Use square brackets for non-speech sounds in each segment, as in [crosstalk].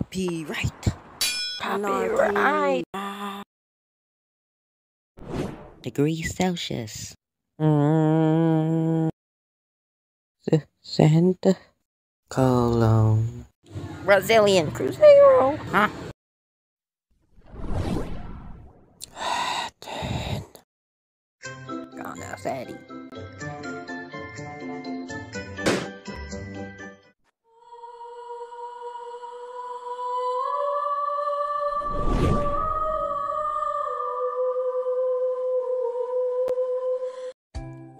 Copyright. Copyright. Degrees Celsius. Mm. S- Santa Cologne. Brazilian Cruzeiro. Huh? [sighs] Ten. Ghana Cedi.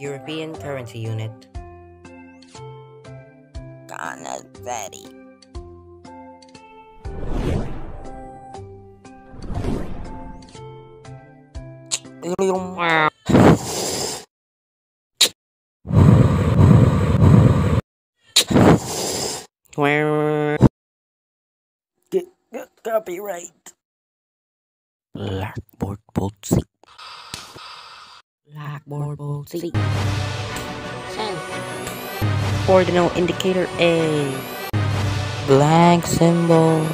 European Currency Unit. Canavetti. Wow. Where? Copyright. Blackboard Bold C. Warble C. Ordinal indicator A. Blank symbol.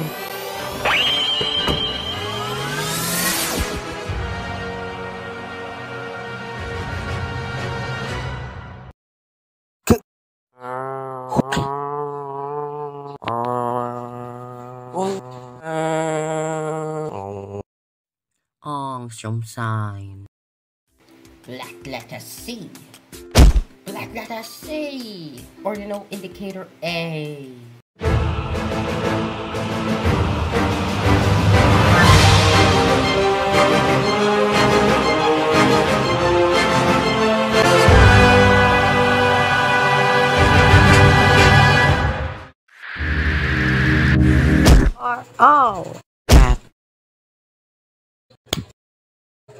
Angstrom Sign Black letter C. Black letter C. Ordinal indicator A. Oh.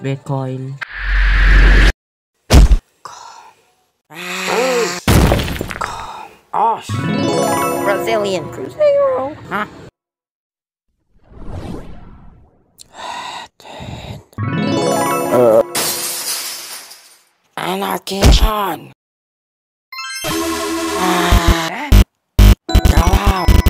Bitcoin. Gosh. Brazilian Cruzeiro. Huh? Uh. Anarchy on. Uh, ah. go out.